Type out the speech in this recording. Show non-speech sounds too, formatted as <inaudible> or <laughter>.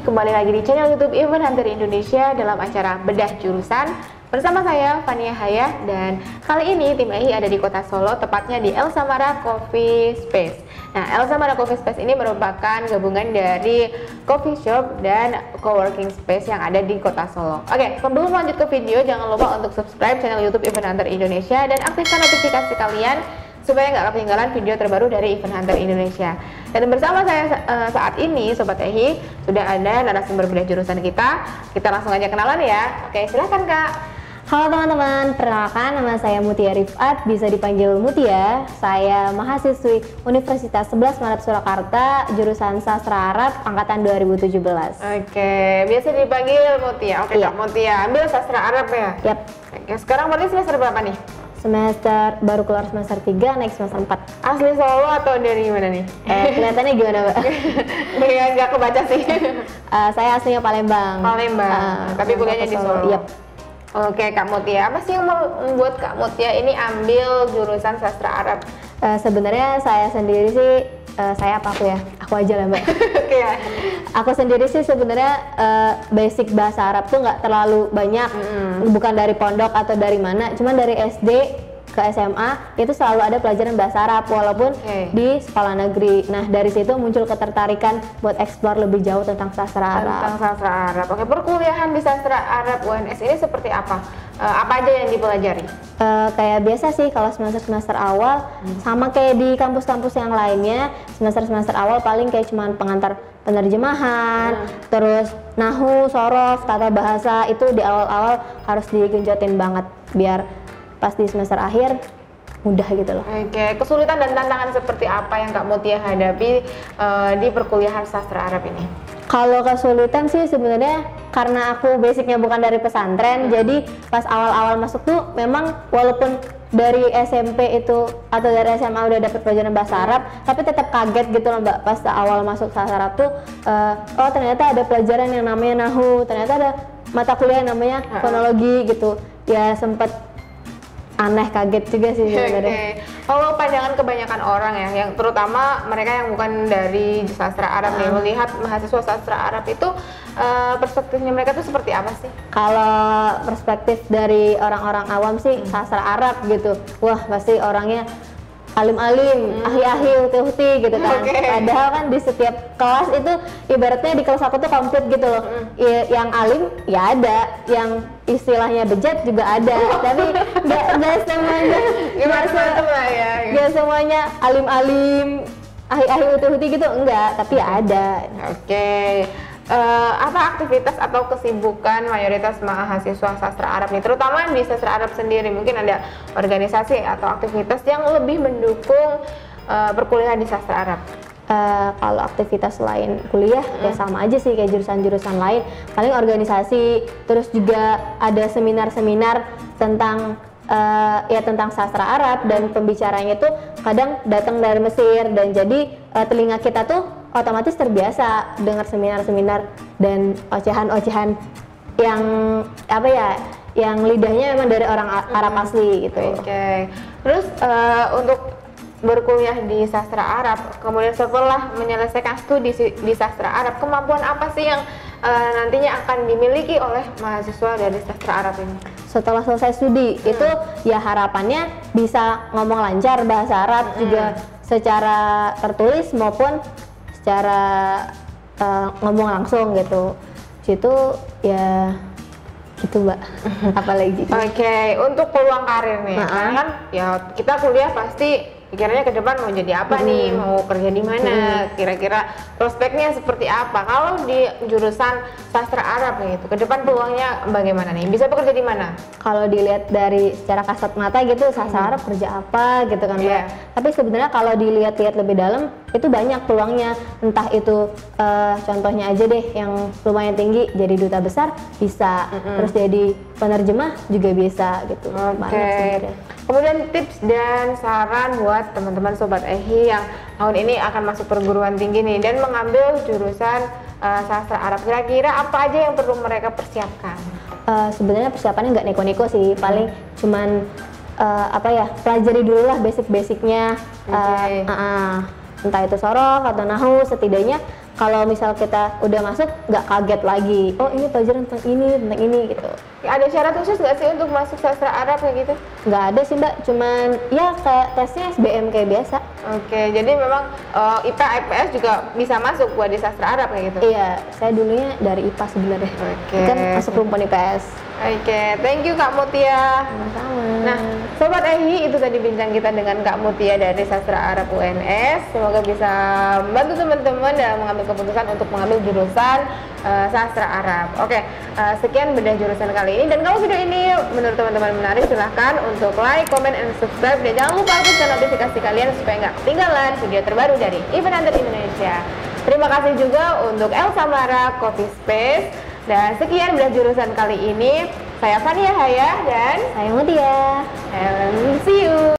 kembali lagi di channel YouTube Event Hunter Indonesia dalam acara Bedah Jurusan bersama saya Fania Haya dan kali ini tim EHI ada di kota Solo tepatnya di El Samara Coffee Space. Nah, El Samara Coffee Space ini merupakan gabungan dari coffee shop dan co-working space yang ada di kota Solo. Oke, sebelum lanjut ke video jangan lupa untuk subscribe channel YouTube Event Hunter Indonesia dan aktifkan notifikasi kalian supaya nggak ketinggalan video terbaru dari Event Hunter Indonesia. Dan bersama saya uh, saat ini, Sobat Ehi, sudah ada narasumber bedah jurusan kita. Kita langsung aja kenalan ya. Oke, silahkan Kak. Halo teman-teman, perkenalkan nama saya Mutia Rifat, bisa dipanggil Mutia. Saya mahasiswi Universitas 11 Maret Surakarta, jurusan Sastra Arab, angkatan 2017. Oke, biasa dipanggil Mutia. Oke, Iya. Kak Mutia, ambil sastra Arab ya. Yap, Oke, sekarang berarti semester berapa nih? Semester baru keluar semester 3, naik semester 4. Asli Solo atau dari mana nih? Eh, kelihatannya gimana, Mbak? <laughs> Iya, nggak kebaca sih. Eh, saya aslinya Palembang. Palembang, Eh, tapi kuliahnya di Solo. Yap. Oke, Kak Mutia, apa sih yang membuat Kak Mutia ini ambil jurusan sastra Arab? Eh, sebenarnya saya sendiri sih, eh, saya apa aku ya? Aku aja lah, Mbak. <laughs> Oke ya. Aku sendiri sih sebenarnya eh, basic bahasa Arab tuh nggak terlalu banyak, bukan dari pondok atau dari mana, cuman dari SD ke SMA itu selalu ada pelajaran bahasa Arab walaupun Oke. di sekolah negeri. Nah dari situ muncul ketertarikan buat explore lebih jauh tentang sastra Arab. Tentang sastra Arab. Oke, perkuliahan di sastra Arab UNS ini seperti apa? Eh, apa aja yang dipelajari? Eh, kayak biasa sih kalau semester semester awal sama kayak di kampus-kampus yang lainnya semester semester awal paling kayak cuman pengantar penerjemahan terus nahu sorof tata bahasa itu di awal-awal harus digenjotin banget biar pas di semester akhir mudah gitu loh. Oke, kesulitan dan tantangan seperti apa yang Kak Mutia hadapi eh, di perkuliahan sastra Arab ini? Kalau kesulitan sih sebenarnya karena aku basicnya bukan dari pesantren, jadi pas awal-awal masuk tuh memang walaupun dari SMP itu atau dari SMA udah dapet pelajaran bahasa Arab, tapi tetap kaget gitu loh mbak. Pas awal masuk sastra Arab tuh, eh, oh ternyata ada pelajaran yang namanya nahu, ternyata ada mata kuliah yang namanya fonologi gitu, ya sempet aneh kaget juga sih sebenarnya. kalau pandangan kebanyakan orang ya, yang terutama mereka yang bukan dari sastra Arab nih, melihat mahasiswa sastra Arab itu eh, perspektifnya mereka tuh seperti apa sih? Kalau perspektif dari orang-orang awam sih sastra Arab gitu, wah pasti orangnya alim-alim, ahli-ahli, uti-uti gitu kan. Oke. Padahal kan di setiap kelas itu ibaratnya di kelas aku tuh komplit gitu loh. I- yang alim ya ada, yang istilahnya bejat juga ada, tapi nggak nggak semuanya <laughs> nggak se- macam lah ya. nggak semuanya alim-alim, ahli-ahli, uti-uti gitu enggak, tapi ya ada. Oke, Eh, apa aktivitas atau kesibukan mayoritas mahasiswa sastra Arab nih, terutama di sastra Arab sendiri. Mungkin ada organisasi atau aktivitas yang lebih mendukung eh, perkuliahan di sastra Arab. Eh, kalau aktivitas lain kuliah ya sama aja sih kayak jurusan-jurusan lain. Paling organisasi terus juga ada seminar-seminar tentang eh, ya tentang sastra Arab dan pembicaranya itu kadang datang dari Mesir. Dan jadi eh, telinga kita tuh otomatis terbiasa dengar seminar-seminar dan ocehan-ocehan yang apa ya yang lidahnya memang dari orang Arab asli gitu. Oke, terus eh, untuk berkuliah di sastra Arab, kemudian setelah menyelesaikan studi di sastra Arab, kemampuan apa sih yang eh, nantinya akan dimiliki oleh mahasiswa dari sastra Arab ini? setelah selesai studi itu ya harapannya bisa ngomong lancar bahasa Arab juga secara tertulis maupun secara eh, ngomong langsung gitu situ ya gitu mbak <laughs> apalagi Oke, untuk peluang karir nih, Nah. karena kan ya kita kuliah pasti pikirannya ke depan mau jadi apa nih, mau kerja di mana, kira-kira prospeknya seperti apa. Kalau di jurusan sastra Arab nih, itu ke depan peluangnya bagaimana nih? Bisa bekerja di mana? kalau dilihat dari secara kasat mata gitu sastra Arab kerja apa gitu kan Mbak. Iya. tapi sebenarnya kalau dilihat-lihat lebih dalam itu banyak peluangnya entah itu eh, contohnya aja deh yang lumayan tinggi jadi duta besar bisa terus jadi penerjemah juga bisa gitu banyak sebenarnya Kemudian tips dan saran buat teman-teman sobat Ehi yang tahun ini akan masuk perguruan tinggi nih dan mengambil jurusan eh, sastra Arab. Kira-kira apa aja yang perlu mereka persiapkan? Eh, sebenarnya persiapannya nggak neko-neko sih paling cuman eh, apa ya pelajari dulu lah basic-basicnya eh, Oke. ah, ah. Entah itu sorof atau nahu setidaknya kalau misal kita udah masuk nggak kaget lagi oh ini pelajaran tentang ini tentang ini gitu Ada syarat khusus nggak sih untuk masuk sastra Arab kayak gitu? nggak ada sih mbak cuman ya kayak tesnya SBM kayak biasa Oke, jadi memang eh, IPA IPS juga bisa masuk buat di sastra Arab kayak gitu. iya saya dulunya dari IPA sebenarnya Oke. kan masuk rumpun IPS Oke, thank you Kak Mutia. sama-sama Nah, Sobat Ehi, itu tadi bincang kita dengan Kak Mutia dari Sastra Arab UNS. Semoga bisa membantu teman-teman dalam mengambil keputusan untuk mengambil jurusan eh, Sastra Arab. Oke, eh, sekian bedah jurusan kali ini. Dan kalau video ini menurut teman-teman menarik, silahkan untuk like, comment, and subscribe. Dan jangan lupa aktifkan notifikasi kalian supaya nggak ketinggalan video terbaru dari Event Hunter Indonesia. Terima kasih juga untuk El Samara Coffee Space. Dan sekian bedah jurusan kali ini. Saya Fania Haya dan saya Mutia And see you.